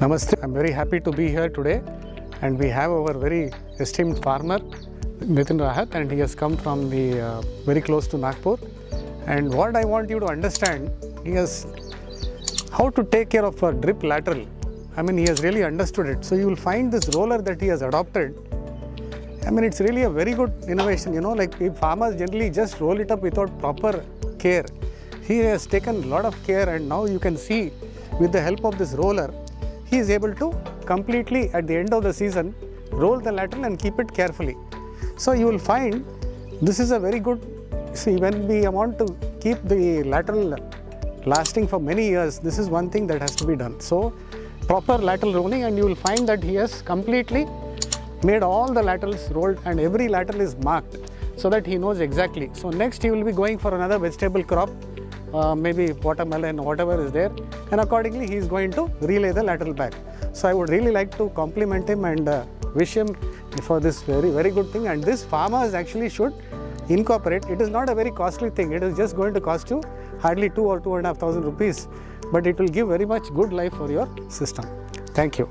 Namaste. I'm very happy to be here today and we have our very esteemed farmer Nitin Rahat and he has come from the uh, very close to Nagpur and what I want you to understand has how to take care of a drip lateral. I mean he has really understood it. So you will find this roller that he has adopted I mean, it's really a very good innovation. You know, like farmers generally just roll it up without proper care. He has taken a lot of care, and now you can see with the help of this roller, he is able to completely at the end of the season roll the lateral and keep it carefully. So you will find this is a very good. See, when we want to keep the lateral lasting for many years, this is one thing that has to be done. So proper lateral rolling, and you will find that he has completely made all the laterals rolled and every lateral is marked so that he knows exactly. So next he will be going for another vegetable crop, uh, maybe watermelon, whatever is there and accordingly he is going to relay the lateral back. So I would really like to compliment him and uh, wish him for this very very good thing and this farmers actually should incorporate. It is not a very costly thing, it is just going to cost you hardly two or two and a half thousand rupees but it will give very much good life for your system. Thank you.